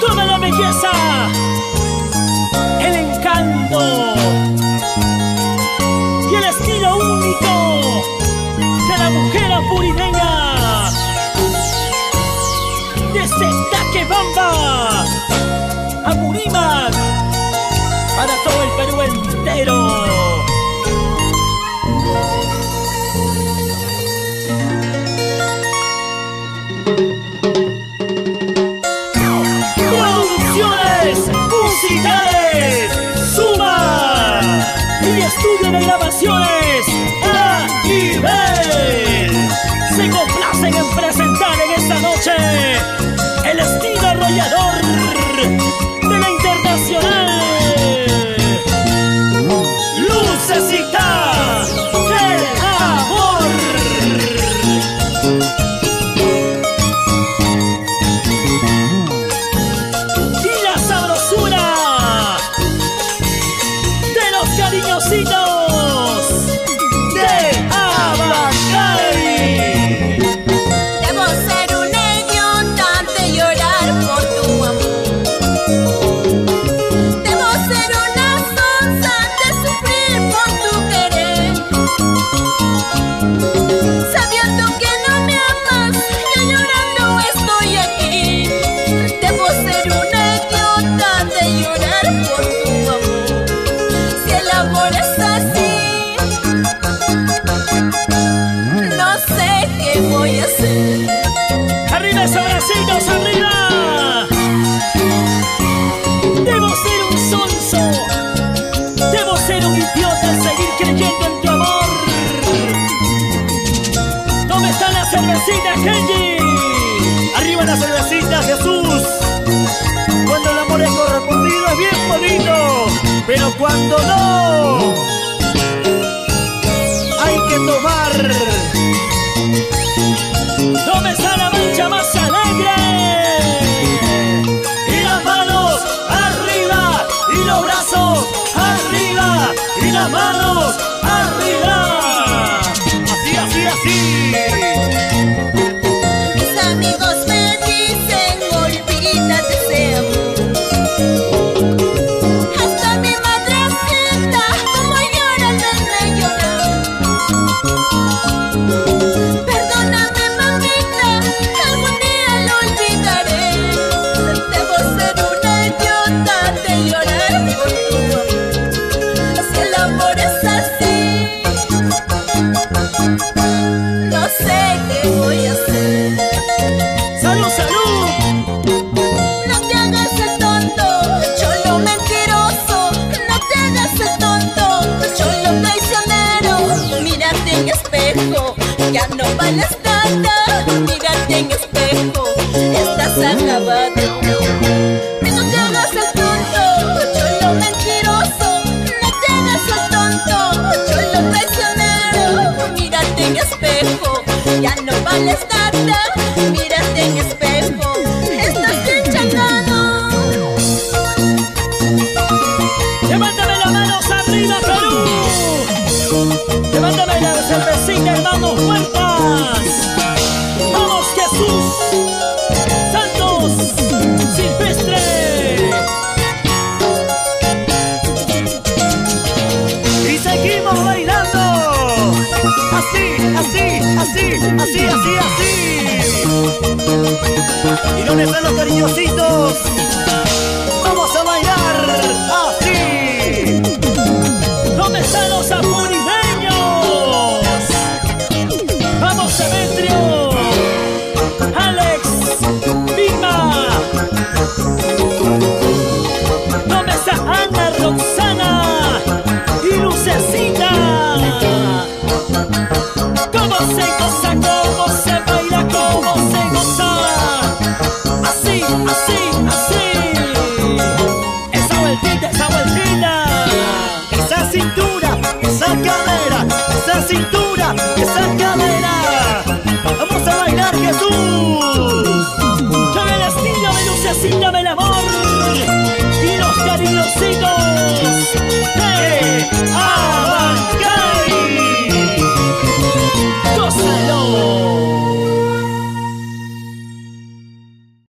Toda la belleza, el encanto y el estilo único de la mujer apurineña. Desde Taquebamba a Purímac, para todo el Perú entero. Grabaciones voy a hacer. Arriba esos bracitos, arriba. Debo ser un sonso. Debo ser un idiota al seguir creyendo en tu amor. ¿Dónde están las cervecitas, Kenji? Arriba la cervecita, Jesús. Cuando el amor es correspondido es bien bonito, pero cuando no, hay que tomar. ¿Dónde está la no vales nada. Mírate en espejo, estás acabado. No te hagas el tonto, cholo mentiroso. No te hagas el tonto, cholo traicionero. Mírate en espejo, ya no vales nada. Así, así, así, así, así. ¿Y dónde están los cariñositos?